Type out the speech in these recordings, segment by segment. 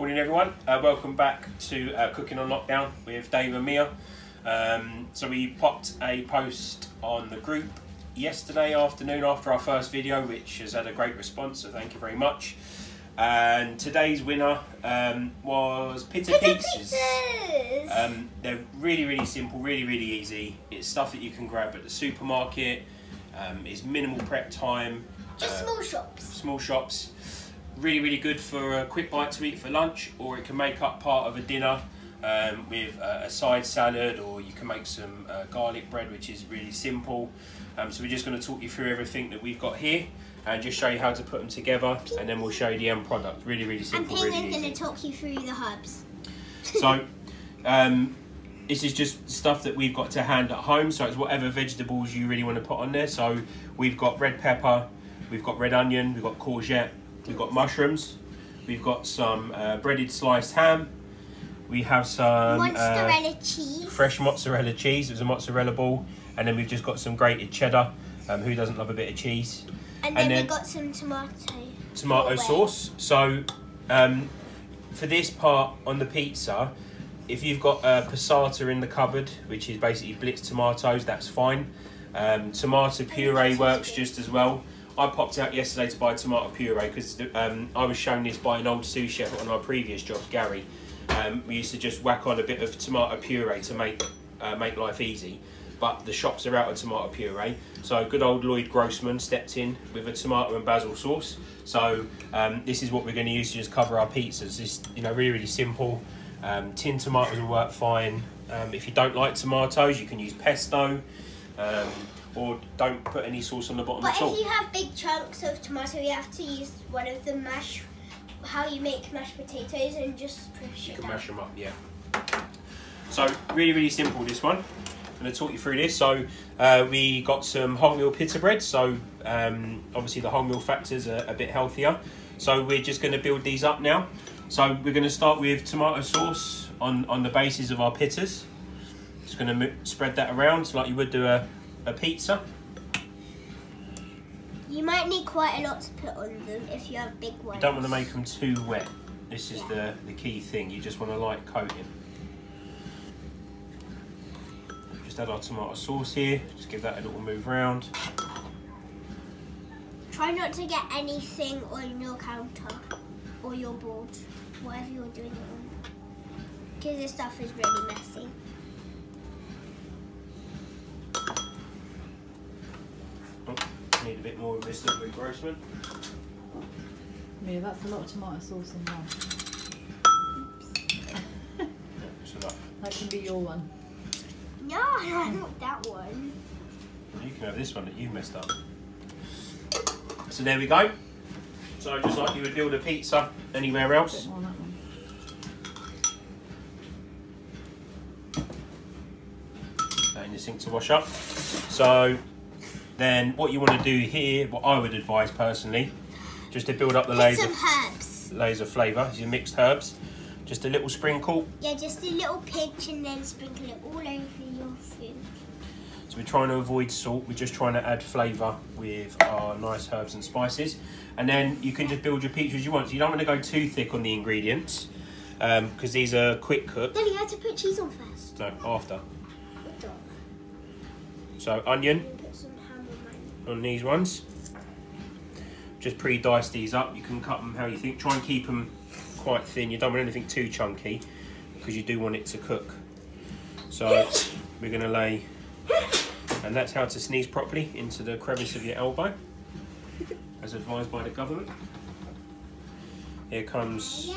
Morning, everyone. Uh, welcome back to uh, Cooking on Lockdown with Dave and Mia. Um, so we popped a post on the group yesterday afternoon after our first video, which has had a great response. So thank you very much. And today's winner um, was pizza, Pitta pizzas. pizzas. Um, they're really, really simple, really, really easy. It's stuff that you can grab at the supermarket. Um, it's minimal prep time. Just Uh, small shops. small shops. Really, really good for a quick bite to eat for lunch, or it can make up part of a dinner um, with a, a side salad, or you can make some uh, garlic bread, which is really simple. Um, so we're just going to talk you through everything that we've got here and just show you how to put them together, and then we'll show you the end product. Really, really And simple, Ping really going to talk you through the herbs. So, um, this is just stuff that we've got to hand at home. So it's whatever vegetables you really want to put on there. So we've got red pepper, we've got red onion, we've got courgette, we've got mushrooms, we've got some uh, breaded sliced ham, we have some uh, Mozzarella cheese. fresh mozzarella cheese. It's a mozzarella ball, and then we've just got some grated cheddar. Um, who doesn't love a bit of cheese? and and then, then- we got some tomato. tomato sauce. So, um, for this part on the pizza, if you've got uh, passata in the cupboard, which is basically blitzed tomatoes, that's fine. Um, tomato puree works just as well. I popped out yesterday to buy tomato puree because um, I was shown this by an old sous chef of our previous jobs, Gary. Um, we used to just whack on a bit of tomato puree to make uh, make life easy. But the shops are out of tomato puree, so good old Lloyd Grossman stepped in with a tomato and basil sauce. So um, this is what we're going to use to just cover our pizzas. It's you know really really simple. Um, tin tomatoes will work fine. Um, if you don't like tomatoes, you can use pesto, um, or don't put any sauce on the bottom But at all. But if you have big chunks of tomato, you have to use one of the mash, how you make mashed potatoes, and just push You it can down. mash them up, yeah. So really, really simple this one. I'm going to talk you through this. So uh, we got some wholemeal pizza bread. So um, obviously the wholemeal factors are a bit healthier. So we're just going to build these up now. So we're going to start with tomato sauce on, on the bases of our pizzas. Just going to spread that around so like you would do a, a pizza. You might need quite a lot to put on them if you have big ones. You don't want to make them too wet. This is the, the key thing. You just want a light coating. Just add our tomato sauce here. Just give that a little move round. Try not to get anything on your counter or your board, whatever you're doing it on. Because this stuff is really messy. Bit more of this little Grossman. Yeah, that's a lot of tomato sauce in one. That's enough. That can be your one. No, I don't want that one. You can have this one that you messed up. So there we go. So just like you would build a pizza anywhere else. bit more on that one. that in the sink to wash up. So then what you want to do here, what I would advise personally, just to build up the layers of, herbs. layers of flavour, is your mixed herbs. Just a little sprinkle. Yeah, just a little pinch and then sprinkle it all over your food. So we're trying to avoid salt. We're just trying to add flavour with our nice herbs and spices. And then you can just build your pizza as you want. So you don't want to go too thick on the ingredients um, because these are quick cook. Then you have to put cheese on first. No, after. So onion Put some ham on these ones. Just pre-dice these up. You can cut them how you think. Try and keep them quite thin. You don't want anything too chunky because you do want it to cook. So we're going to lay, and that's how to sneeze properly into the crevice of your elbow, as advised by the government. Here comes,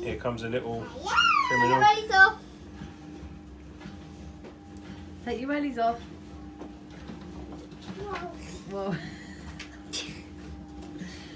here comes a little. Criminal. Off. Take your wellies off. Whoa. Whoa.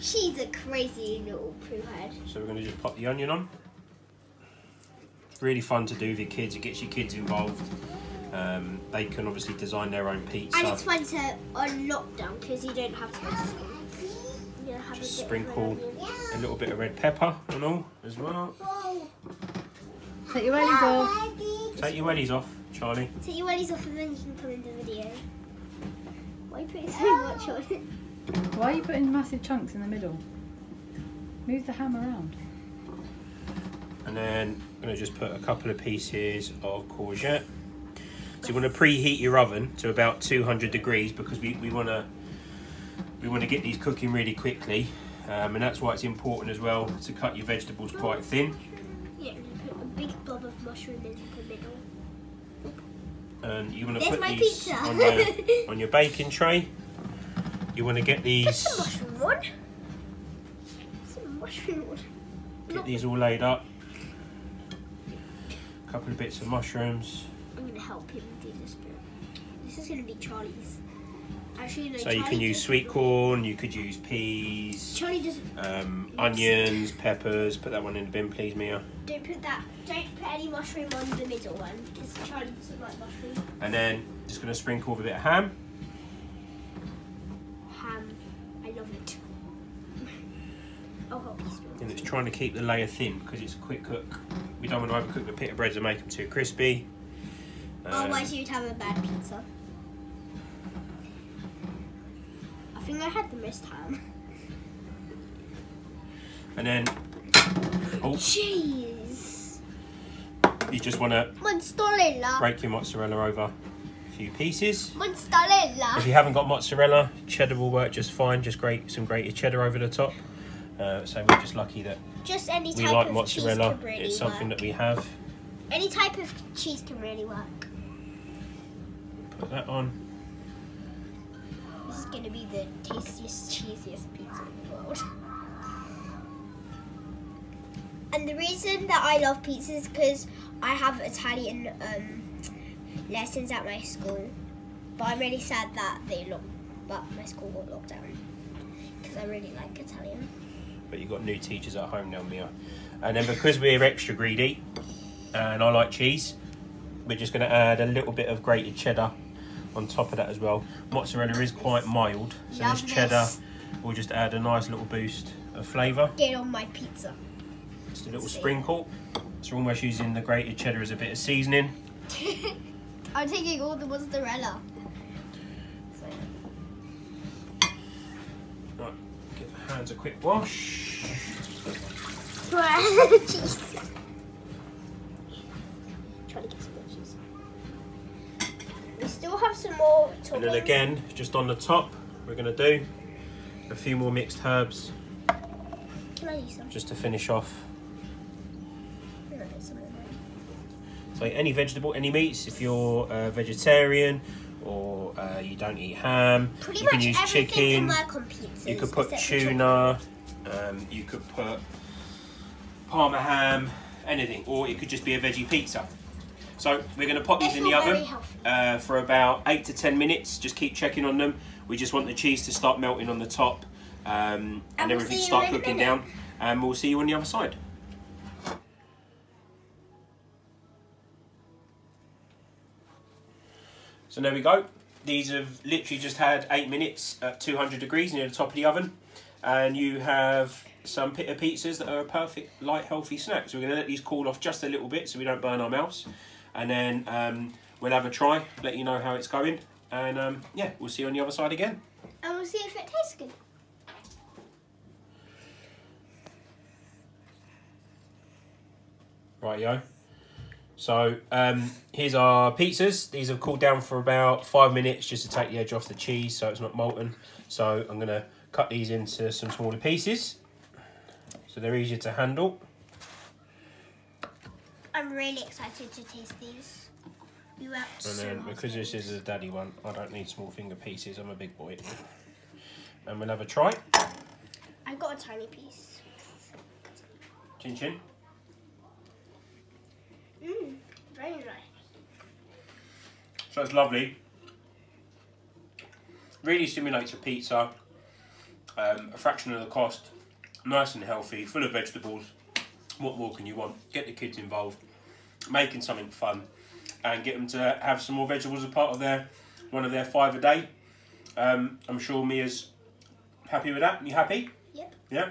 She's a crazy little poo head. So we're going to just pop the onion on. It's really fun to do with your kids. It gets your kids involved. Um, they can obviously design their own pizza. And it's fun to on lockdown because you don't have to go to school. You have a Just sprinkle a little bit of red pepper and all as well. Take your wellies off. Take your wellies off, Charlie. Take your wellies off and then you can come in the video. Why are you putting so much on it? Why are you putting massive chunks in the middle? Move the ham around. And then I'm going to just put a couple of pieces of courgette. So you want to preheat your oven to about 200 degrees because we, we want to we want to get these cooking really quickly. Um, and that's why it's important as well to cut your vegetables quite thin. Yeah, and put a big blob of mushroom in the middle. And you want to There's put these on your, on your baking tray. You want to get these mushroom one. Some mushroom one. get these all laid up. A couple of bits of mushrooms. I'm gonna help him do this bit. This is gonna be Charlie's. Actually, no, So you can use sweet corn, you could use peas, Charlie doesn't. um, onions, peppers. Put that one in the bin, please, Mia. Don't put that. Don't put any mushroom on the middle one because Charlie doesn't like mushroom. And then just going to sprinkle with a bit of ham. Ham. I love it. I'll help you spill. And it's trying to keep the layer thin because it's a quick cook. We don't want to overcook the pita breads and make them too crispy. Um, Otherwise, you'd have a bad pizza. Think I had the most ham. and then oh, Cheese. you just want to Mozzarella. break your mozzarella over a few pieces. Mozzarella. If you haven't got mozzarella, cheddar will work just fine. Just grate some grated cheddar over the top. Uh, so we're just lucky that Just any we like of mozzarella. cheese can really it's something work. that we have. Any type of cheese can really work. Put that on. Gonna be the tastiest, cheesiest pizza in the world. And the reason that I love pizza is because I have Italian um, lessons at my school. But I'm really sad that they lock, but my school got locked down because I really like Italian. but you've got new teachers at home now, Mia. And then because we're extra greedy, and I like cheese, we're just going to add a little bit of grated cheddar on top of that as well. Mozzarella is quite mild, so Love this cheddar this. will just add a nice little boost of flavour. Get on my pizza. Just a little sprinkle. So we're almost using the grated cheddar as a bit of seasoning. I'm taking all the mozzarella. Right, give the hands a quick wash. cheese. Try to get some more cheese. We still have some more. And then again, just on the top, we're going to do a few more mixed herbs Can I use some? just to finish off. No, there's some in there. So any vegetable, any meats, if you're a vegetarian or uh, you don't eat ham, Pretty you can use chicken, can work on pizzas. you could put except for chicken. tuna, um, you could put parma ham, anything, or it could just be a veggie pizza. So we're going to pop these They in the oven uh, for about eight to ten minutes. Just keep checking on them. We just want the cheese to start melting on the top um, and, And we'll everything start cooking down. And we'll see you on the other side. So there we go. These have literally just had eight minutes at 200 degrees near the top of the oven. And you have some pita pizzas that are a perfect, light, healthy snack. So we're going to let these cool off just a little bit so we don't burn our mouths. And then um, we'll have a try, let you know how it's going. And um, yeah, we'll see you on the other side again. And we'll see if it tastes good. Right, yo. So um, here's our pizzas. These have cooled down for about five minutes just to take the edge off the cheese so it's not molten. So I'm going to cut these into some smaller pieces so they're easier to handle. I'm really excited to taste these. We worked And so then because this is a daddy one, I don't need small finger pieces. I'm a big boy. And we'll have a try. I've got a tiny piece. Chin chin. Mmm, very nice. So it's lovely. Really stimulates a pizza. Um, a fraction of the cost. Nice and healthy, full of vegetables. What more can you want? Get the kids involved, making something fun, and get them to have some more vegetables as part of their one of their five a day. Um, I'm sure Mia's happy with that. You happy? Yep. Yeah.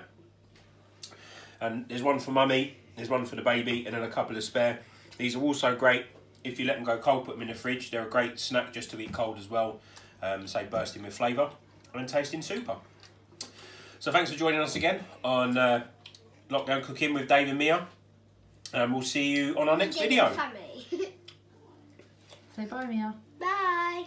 And there's one for mummy, there's one for the baby, and then a couple of spare. These are also great if you let them go cold, put them in the fridge. They're a great snack just to eat cold as well. Um, say bursting with flavour and tasting super. So thanks for joining us again on uh, Lockdown Cooking with Dave and Mia. And we'll see you on our next video. Family. Say bye, Mia. Bye.